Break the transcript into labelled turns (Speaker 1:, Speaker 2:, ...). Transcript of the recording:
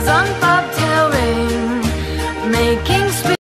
Speaker 1: was on Bob.